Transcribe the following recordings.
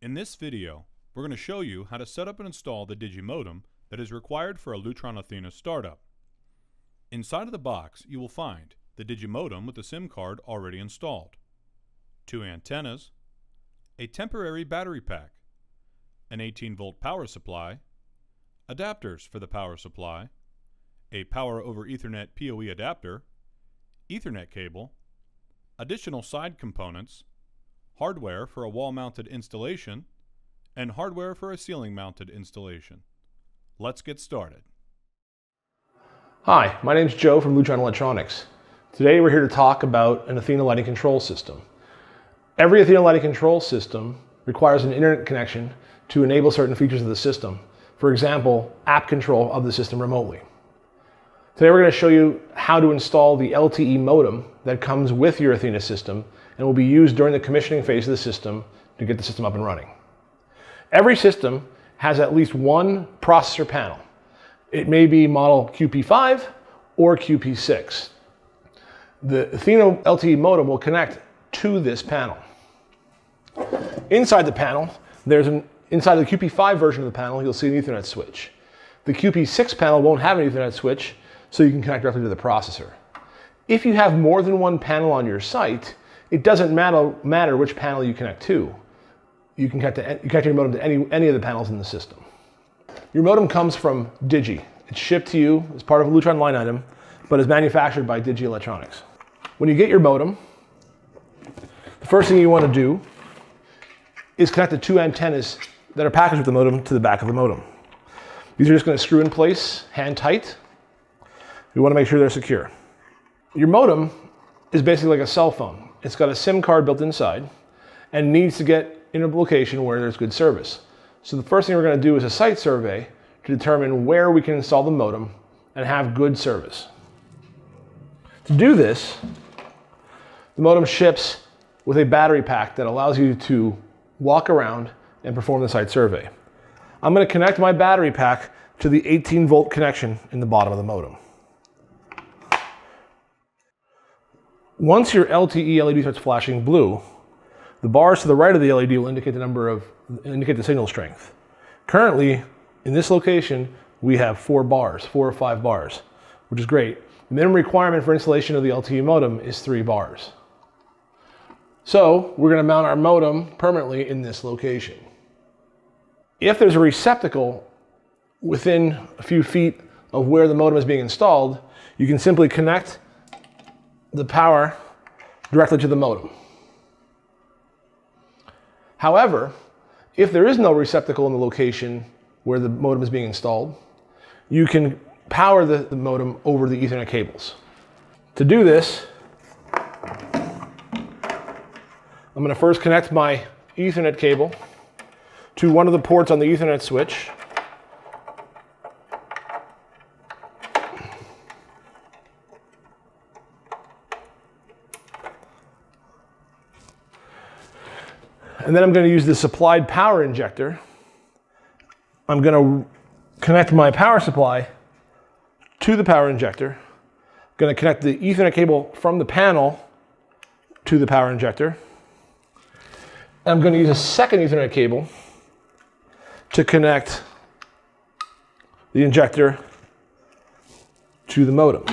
In this video, we're going to show you how to set up and install the DigiModem that is required for a Lutron Athena startup. Inside of the box, you will find the DigiModem with the SIM card already installed, two antennas, a temporary battery pack, an 18 volt power supply, adapters for the power supply, a power over Ethernet PoE adapter, Ethernet cable, additional side components, hardware for a wall-mounted installation, and hardware for a ceiling-mounted installation. Let's get started. Hi, my name is Joe from Lutron Electronics. Today we're here to talk about an Athena lighting control system. Every Athena lighting control system requires an internet connection to enable certain features of the system. For example, app control of the system remotely. Today we're going to show you how to install the LTE modem that comes with your Athena system and will be used during the commissioning phase of the system to get the system up and running. Every system has at least one processor panel. It may be model QP5 or QP6. The Athena LTE modem will connect to this panel. Inside the panel, there's an inside the QP5 version of the panel, you'll see an Ethernet switch. The QP6 panel won't have an Ethernet switch, so you can connect directly to the processor. If you have more than one panel on your site, it doesn't matter, matter which panel you connect to. You can connect, to, you connect your modem to any, any of the panels in the system. Your modem comes from Digi. It's shipped to you as part of a Lutron line item, but is manufactured by Digi Electronics. When you get your modem, the first thing you want to do is connect the two antennas that are packaged with the modem to the back of the modem. These are just going to screw in place, hand tight. We want to make sure they're secure. Your modem is basically like a cell phone. It's got a SIM card built inside and needs to get in a location where there's good service. So the first thing we're going to do is a site survey to determine where we can install the modem and have good service. To do this, the modem ships with a battery pack that allows you to walk around and perform the site survey. I'm going to connect my battery pack to the 18 volt connection in the bottom of the modem. Once your LTE LED starts flashing blue, the bars to the right of the LED will indicate the number of, indicate the signal strength. Currently, in this location, we have four bars, four or five bars, which is great. The minimum requirement for installation of the LTE modem is three bars. So we're gonna mount our modem permanently in this location. If there's a receptacle within a few feet of where the modem is being installed, you can simply connect the power directly to the modem. However, if there is no receptacle in the location where the modem is being installed, you can power the, the modem over the Ethernet cables. To do this, I'm going to first connect my Ethernet cable to one of the ports on the Ethernet switch And then I'm going to use the supplied power injector. I'm going to connect my power supply to the power injector. I'm going to connect the Ethernet cable from the panel to the power injector. And I'm going to use a second Ethernet cable to connect the injector to the modem.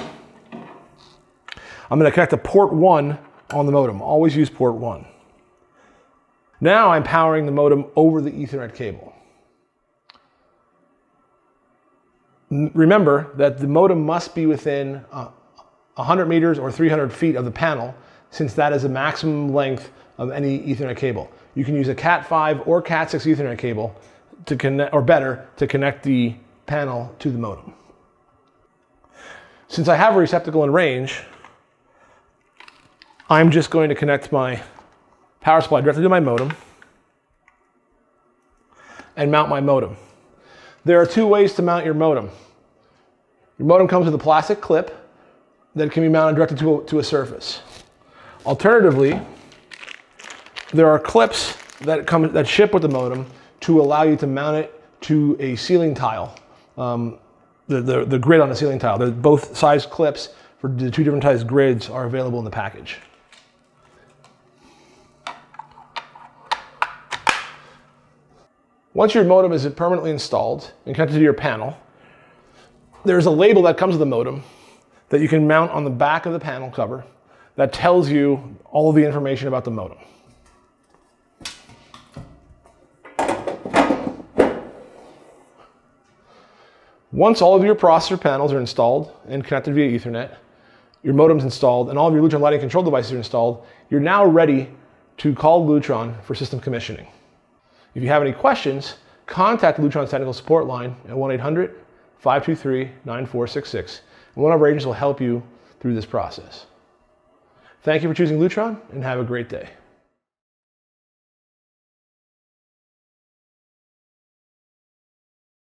I'm going to connect the port 1 on the modem. Always use port 1. Now I'm powering the modem over the Ethernet cable. Remember that the modem must be within uh, 100 meters or 300 feet of the panel since that is the maximum length of any Ethernet cable. You can use a Cat5 or Cat6 Ethernet cable to connect, or better, to connect the panel to the modem. Since I have a receptacle in range, I'm just going to connect my power supply directly to my modem and mount my modem. There are two ways to mount your modem. Your modem comes with a plastic clip that can be mounted directly to a, to a surface. Alternatively, there are clips that come that ship with the modem to allow you to mount it to a ceiling tile, um, the, the, the grid on the ceiling tile. They're both size clips for the two different size grids are available in the package. Once your modem is permanently installed and connected to your panel, there's a label that comes with the modem that you can mount on the back of the panel cover that tells you all of the information about the modem. Once all of your processor panels are installed and connected via Ethernet, your modem's installed, and all of your Lutron lighting control devices are installed, you're now ready to call Lutron for system commissioning. If you have any questions, contact the Lutron's technical support line at 1-800-523-9466, and one of our agents will help you through this process. Thank you for choosing Lutron, and have a great day.